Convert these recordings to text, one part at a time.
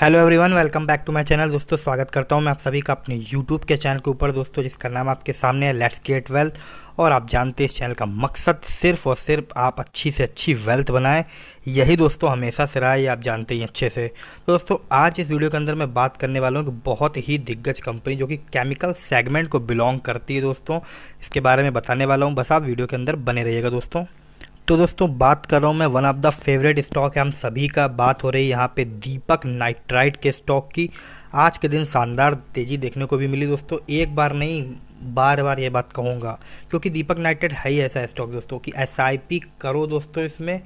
Hello everyone welcome back to my channel दोस्तों, स्वागत करता हूँ मैं आप सभी का अपने यूट्यूब के चैनल के ऊपर। दोस्तों, जिसका नाम आपके सामने है लेट्स गेट वेल्थ और आप जानते हैं इस चैनल का मकसद सिर्फ़ और सिर्फ़ आप अच्छी से अच्छी वेल्थ बनाएँ। यही दोस्तों हमेशा से रहा है आप जानते ही अच्छे से। तो दोस्तों, आज इस वीडियो के अंदर मैं बात करने वाला हूँ कि बहुत ही दिग्गज कंपनी जो कि केमिकल सेगमेंट को बिलोंग करती है दोस्तों। इसके बारे में बताने वाला हूँ। बस आप वीडियो के अंदर बने रहिएगा दोस्तों। तो दोस्तों, बात कर रहा हूँ मैं one of the favourite stock है। हम सभी का बात हो रही है यहाँ पे दीपक नाइट्राइट के स्टॉक की। आज के दिन शानदार तेज़ी देखने को भी मिली दोस्तों। एक बार नहीं बार बार ये बात कहूँगा, क्योंकि दीपक नाइट्राइट है ही ऐसा स्टॉक दोस्तों कि एसआईपी करो दोस्तों इसमें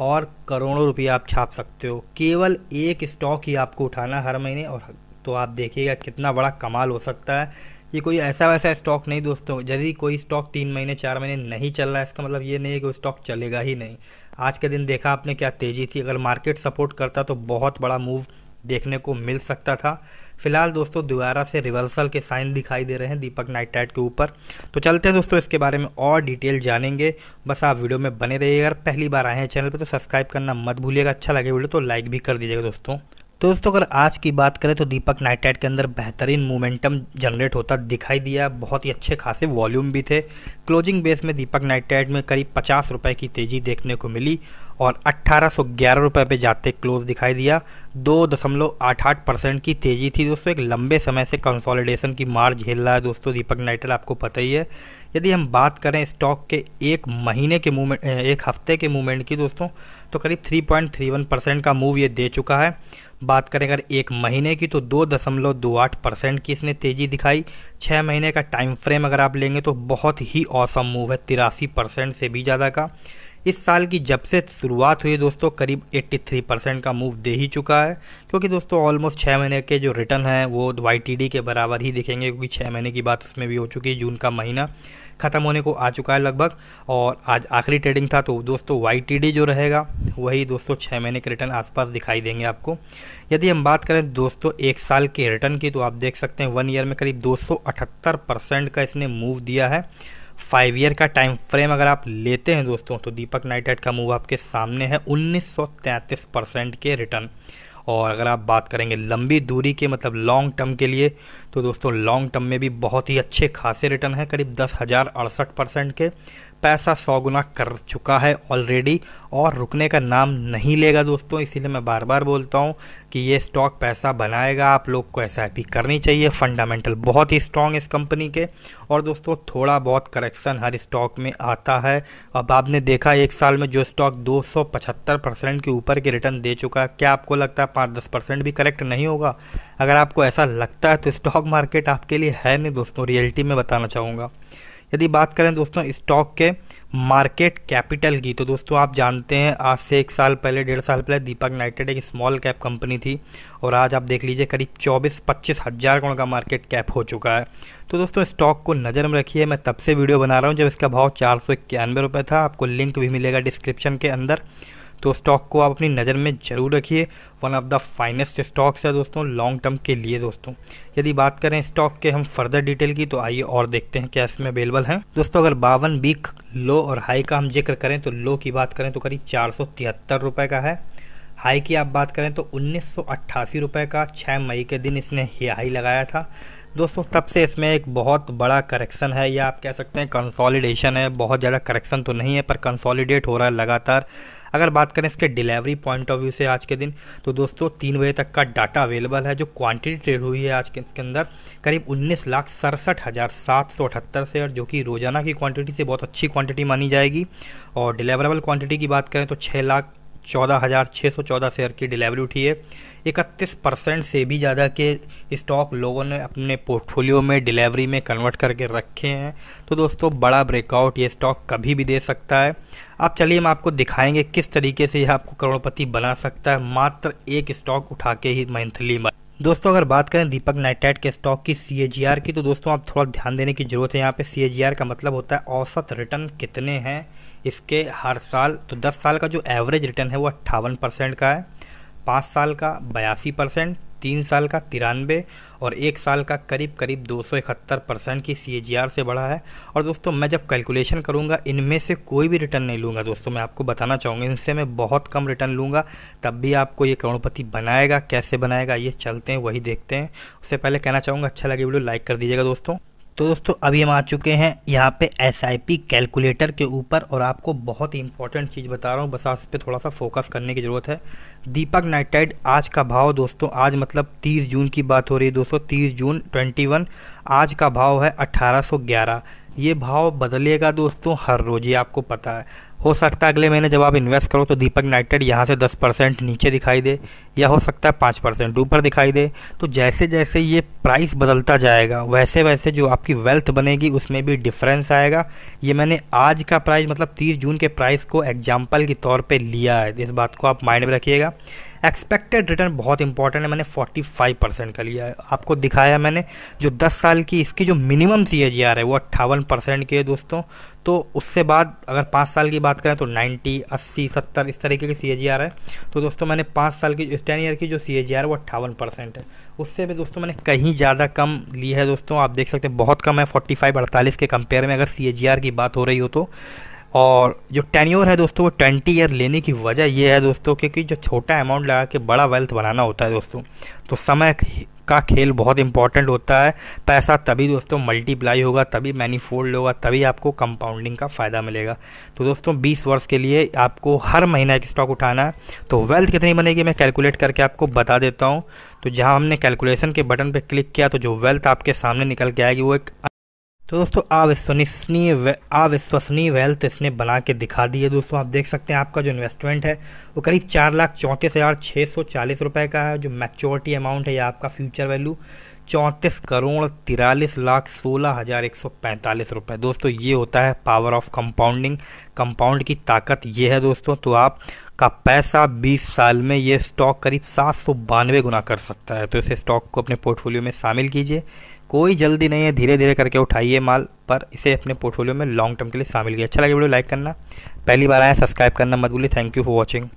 और करोड़ों रुपये आप छाप सकते हो। केवल एक स्टॉक ही आपको उठाना हर महीने और तो आप देखिएगा कितना बड़ा कमाल हो सकता है। ये कोई ऐसा वैसा स्टॉक नहीं दोस्तों, यदि कोई स्टॉक तीन महीने, चार महीने नहीं चल रहा है, इसका मतलब ये नहीं है कि वो स्टॉक चलेगा ही नहीं। आज के दिन देखा आपने क्या तेज़ी थी, अगर मार्केट सपोर्ट करता तो बहुत बड़ा मूव देखने को मिल सकता था। फ़िलहाल दोस्तों दोबारा से रिवर्सल के साइन दिखाई दे रहे हैं दीपक नाइटाइट के ऊपर। तो चलते हैं दोस्तों, इसके बारे में और डिटेल जानेंगे। बस आप वीडियो में बने रहिएगा, अगर पहली बार आए हैं चैनल पर तो सब्सक्राइब करना मत भूलिएगा अच्छा लगे वीडियो तो लाइक भी कर दीजिएगा दोस्तों। तो दोस्तों, अगर आज की बात करें तो दीपक नाइटाइट के अंदर बेहतरीन मोमेंटम जनरेट होता दिखाई दिया। बहुत ही अच्छे खासे वॉल्यूम भी थे। क्लोजिंग बेस में दीपक नाइटाइट में करीब पचास रुपये की तेज़ी देखने को मिली और अट्ठारह सौ ग्यारह रुपये पे जाते क्लोज दिखाई दिया। दो दशमलव आठ आठ परसेंट की तेज़ी थी दोस्तों। एक लंबे समय से कंसोलिडेशन की मार झेल रहा है दोस्तों, दीपक नाइटाइट आपको पता ही है। यदि हम बात करें स्टॉक के एक महीने के मूवमेंट, एक हफ़्ते के मूवमेंट की दोस्तों तो करीब 3.31 परसेंट का मूव ये दे चुका है। बात करें अगर एक महीने की तो दो दशमलव दो आठ परसेंट की इसने तेज़ी दिखाई। छः महीने का टाइम फ्रेम अगर आप लेंगे तो बहुत ही औसम मूव है, तिरासी परसेंट से भी ज़्यादा का। इस साल की जब से शुरुआत हुई दोस्तों, करीब 83 परसेंट का मूव दे ही चुका है। क्योंकि दोस्तों ऑलमोस्ट छः महीने के जो रिटर्न हैं, वो YTD के बराबर ही दिखेंगे, क्योंकि छः महीने की बात उसमें भी हो चुकी है, जून का महीना ख़त्म होने को आ चुका है लगभग। और आज आखिरी ट्रेडिंग था तो दोस्तों YTD जो रहेगा वही दोस्तों छः महीने के रिटर्न आसपास दिखाई देंगे आपको। यदि हम बात करें दोस्तों एक साल के रिटर्न की तो आप देख सकते हैं वन ईयर में करीब दो का इसने मूव दिया है। फाइव ईयर का टाइम फ्रेम अगर आप लेते हैं दोस्तों तो दीपक नाइटेड का मूव आपके सामने है 1933 परसेंट के रिटर्न और अगर आप बात करेंगे लंबी दूरी के मतलब लॉन्ग टर्म के लिए तो दोस्तों लॉन्ग टर्म में भी बहुत ही अच्छे खासे रिटर्न है, करीब दस हज़ार अड़सठ परसेंट के। पैसा सौ गुना कर चुका है ऑलरेडी और रुकने का नाम नहीं लेगा दोस्तों, इसीलिए मैं बार बार बोलता हूँ कि ये स्टॉक पैसा बनाएगा, आप लोग को एस करनी चाहिए। फंडामेंटल बहुत ही स्ट्रॉन्ग इस कंपनी के। और दोस्तों, थोड़ा बहुत करेक्शन हर स्टॉक में आता है। अब आपने देखा, एक साल में जो स्टॉक दो परसेंट के ऊपर के रिटर्न दे चुका है, क्या आपको लगता है पाँच दस परसेंट भी करेक्ट नहीं होगा? अगर आपको ऐसा लगता है तो स्टॉक मार्केट आपके लिए है नहीं दोस्तों। रियलिटी में बताना चाहूँगा। यदि बात करें दोस्तों स्टॉक के मार्केट कैपिटल की तो दोस्तों आप जानते हैं, आज से एक साल पहले, डेढ़ साल पहले दीपक नाइटेड एक स्मॉल कैप कंपनी थी और आज आप देख लीजिए करीब चौबीस पच्चीस हज़ार करोड़ का मार्केट कैप हो चुका है। तो दोस्तों स्टॉक को नज़र में रखिए, मैं तब से वीडियो बना रहा हूँ जब इसका भाव चार सौ इक्यानवे रुपये था। आपको लिंक भी मिलेगा डिस्क्रिप्शन के अंदर। तो स्टॉक को आप अपनी नज़र में ज़रूर रखिए। One of the finest stocks है दोस्तों लॉन्ग टर्म के लिए दोस्तों। यदि बात करें स्टॉक के हम फर्दर डिटेल की तो आइए और देखते हैं क्या इसमें अवेलेबल है। दोस्तों, अगर बावन वीक लो और हाई का हम ज़िक्र करें तो लो की बात करें तो करीब चार सौ का है। हाई की आप बात करें तो उन्नीस सौ रुपए का 6 मई के दिन इसने हाई लगाया था। दोस्तों, तब से इसमें एक बहुत बड़ा करेक्शन है, या आप कह सकते हैं कंसोलिडेशन है। बहुत ज़्यादा करेक्शन तो नहीं है, पर कंसोलिडेट हो रहा है लगातार। अगर बात करें इसके डिलीवरी पॉइंट ऑफ़ व्यू से आज के दिन तो दोस्तों, तीन बजे तक का डाटा अवेलेबल है, जो क्वांटिटी ट्रेड हुई है आज के, इसके अंदर, करीब उन्नीस लाख सड़सठ हज़ार सात सौ अठहत्तर शेयर जो कि रोज़ाना की क्वांटिटी से बहुत अच्छी क्वांटिटी मानी जाएगी। और डिलीवरेबल क्वांटिटी की बात करें तो छः लाख चौदह हज़ार छः सौ चौदह शेयर की डिलीवरी उठी है। इकतीस परसेंट से भी ज़्यादा के स्टॉक लोगों ने अपने पोर्टफोलियो में डिलीवरी में कन्वर्ट करके रखे हैं। तो दोस्तों, बड़ा ब्रेकआउट ये स्टॉक कभी भी दे सकता है। आप चलिए हम आपको दिखाएँगे किस तरीके से यह आपको करोड़पति बना सकता है। मात्र एक स्टॉक उठा के ही मंथली दोस्तों, अगर बात करें दीपक नाइटाइट के स्टॉक की सीएजीआर की तो दोस्तों, आप थोड़ा ध्यान देने की ज़रूरत है। यहाँ पे सीएजीआर का मतलब होता है औसत रिटर्न कितने हैं। इसके हर साल तो 10 साल का जो एवरेज रिटर्न है वो अट्ठावन परसेंट का है, पाँच साल का बयासी परसेंट तीन साल का तिरानवे और एक साल का करीब करीब दो परसेंट की सीएजीआर से बढ़ा है। और दोस्तों, मैं जब कैलकुलेशन करूँगा, इनमें से कोई भी रिटर्न नहीं लूँगा दोस्तों, मैं आपको बताना चाहूँगा, इनसे मैं बहुत कम रिटर्न लूँगा, तब भी आपको ये करोड़पति बनाएगा, कैसे बनाएगा, ये चलते हैं, वही देखते हैं। उससे पहले कहना चाहूँगा अच्छा लगे वीडियो लाइक कर दीजिएगा दोस्तों। तो दोस्तों अभी हम आ चुके हैं यहाँ पे एस कैलकुलेटर के ऊपर और आपको बहुत ही इंपॉर्टेंट चीज़ बता रहा हूँ। बस आज पे थोड़ा सा फोकस करने की ज़रूरत है। दीपक नाइट्राइड, आज का भाव दोस्तों, आज मतलब 30 जून की बात हो रही है दोस्तों 30 जून 21 आज का भाव है 1811 ये भाव बदलेगा दोस्तों हर रोज़, ये आपको पता है। हो सकता है अगले महीने जब आप इन्वेस्ट करो तो दीपक नाइटेड यहाँ से 10 परसेंट नीचे दिखाई दे, या हो सकता है 5 परसेंट ऊपर दिखाई दे। तो जैसे जैसे ये प्राइस बदलता जाएगा वैसे वैसे जो आपकी वेल्थ बनेगी, उसमें भी डिफरेंस आएगा। ये मैंने आज का प्राइस मतलब 30 जून के प्राइस को एग्ज़ाम्पल के तौर पर लिया है। इस बात को आप माइंड में रखिएगा। एक्सपेक्टेड रिटर्न बहुत इंपॉर्टेंट है, मैंने 45 परसेंट का लिया है। आपको दिखाया मैंने, जो 10 साल की इसकी जो मिनिमम सी है, वो अट्ठावन परसेंट की है दोस्तों। तो उससे बाद अगर पाँच साल की बात करें तो 90, 80, 70 इस तरीके की सी है। तो दोस्तों मैंने पाँच साल की टेन ईयर की जो सी है वो अट्ठावन परसेंट है। उससे भी दोस्तों मैंने कहीं ज़्यादा कम ली है दोस्तों आप देख सकते हैं बहुत कम है फोर्टी फाइव अड़तालीस के कंपेयर में अगर सी की बात हो रही हो तो। और जो टेन्योर है दोस्तों वो ट्वेंटी ईयर लेने की वजह ये है दोस्तों क्योंकि जो छोटा अमाउंट लगा के बड़ा वेल्थ बनाना होता है दोस्तों। तो समय का खेल बहुत इंपॉर्टेंट होता है। पैसा तभी दोस्तों मल्टीप्लाई होगा, तभी मैनीफोल्ड होगा, तभी आपको कंपाउंडिंग का फ़ायदा मिलेगा। तो दोस्तों 20 वर्ष के लिए आपको हर महीना एक स्टॉक उठाना है। तो वेल्थ कितनी बनेगी मैं कैलकुलेट करके आपको बता देता हूँ। तो जहाँ हमने कैलकुलेशन के बटन पर क्लिक किया तो जो वेल्थ आपके सामने निकल के आएगी, वो एक तो दोस्तों, अविश्वसनीय अविश्वसनीय वेल्थ इसने बना के दिखा दी है दोस्तों। आप देख सकते हैं, आपका जो इन्वेस्टमेंट है, वो करीब चार लाख चौंतीस हज़ार छः सौ चालीस रुपये का है। जो मैच्योरिटी अमाउंट है, या आपका फ्यूचर वैल्यू चौंतीस करोड़ तिरालीस लाख सोलह हज़ार एक सौ पैंतालीस रुपये दोस्तों, ये होता है पावर ऑफ़ कंपाउंडिंग कंपाउंड की ताकत ये है दोस्तों तो आप का पैसा 20 साल में ये स्टॉक करीब सात सौ बानवे गुना कर सकता है। तो इस स्टॉक को अपने पोर्टफोलियो में शामिल कीजिए। कोई जल्दी नहीं है धीरे धीरे करके उठाइए माल, पर इसे अपने पोर्टफोलियो में लॉन्ग टर्म के लिए शामिल किया अच्छा लगे वीडियो लाइक करना। पहली बार आए सब्सक्राइब करना मत भूलिए। Thank you for watching